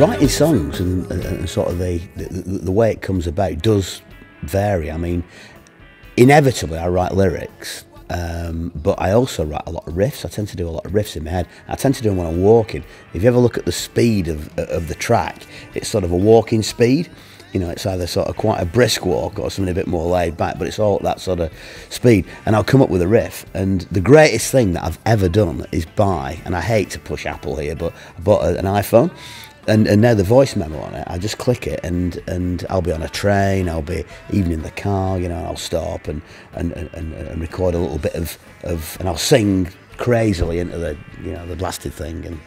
Writing songs and, and, sort of the, the, the way it comes about does vary. I mean, inevitably I write lyrics, um, but I also write a lot of riffs. I tend to do a lot of riffs in my head. I tend to do them when I'm walking. If you ever look at the speed of, of the track, it's sort of a walking speed. You know, it's either sort of quite a brisk walk or something a bit more laid back, but it's all that sort of speed. And I'll come up with a riff. And the greatest thing that I've ever done is buy, and I hate to push Apple here, but I bought an iPhone and, and now the voice memo on it, I just click it and, and I'll be on a train, I'll be even in the car, you know, I'll stop and, and, and, and record a little bit of, of, and I'll sing crazily into the, you know, the blasted thing and,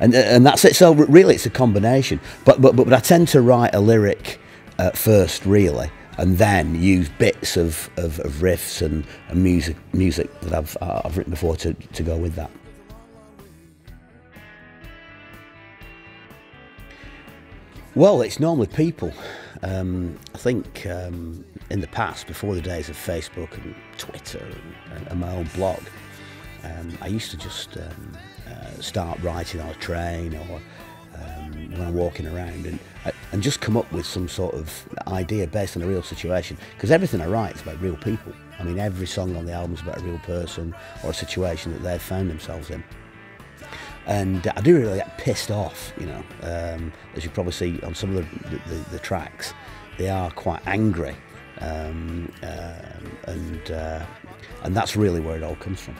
and, and that's it. So really it's a combination, but, but, but I tend to write a lyric uh, first really and then use bits of, of, of riffs and, and music, music that I've, I've written before to, to go with that. Well, it's normally people. Um, I think um, in the past, before the days of Facebook and Twitter and, and my own blog, um, I used to just um, uh, start writing on a train or um, when I'm walking around and, and just come up with some sort of idea based on a real situation. Because everything I write is about real people. I mean, every song on the album is about a real person or a situation that they've found themselves in and I do really get pissed off, you know, um, as you probably see on some of the, the, the tracks, they are quite angry, um, uh, and uh, and that's really where it all comes from.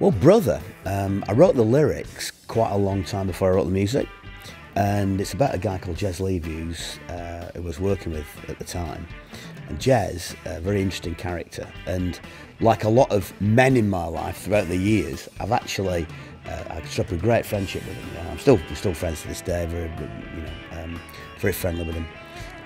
Well, brother, um, I wrote the lyrics quite a long time before I wrote the music, and it's about a guy called Jez Leavews uh, who was working with at the time. And Jez, a very interesting character, and like a lot of men in my life throughout the years, I've actually uh, I struck a great friendship with him. I'm still we're still friends to this day. Very you know um, very friendly with him,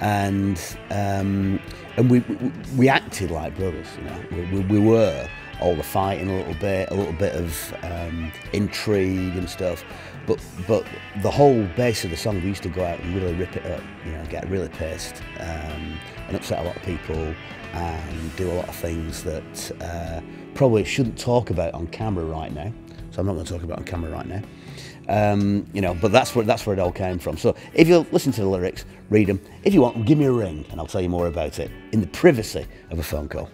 and um, and we, we, we acted like brothers. You know, we, we, we were all the fighting a little bit, a little bit of um, intrigue and stuff. But but the whole base of the song, we used to go out and really rip it up, you know, get really pissed um, and upset a lot of people and do a lot of things that uh, probably shouldn't talk about on camera right now. So I'm not going to talk about on camera right now. Um, you know, but that's where that's where it all came from. So if you listen to the lyrics, read them. If you want, give me a ring, and I'll tell you more about it in the privacy of a phone call.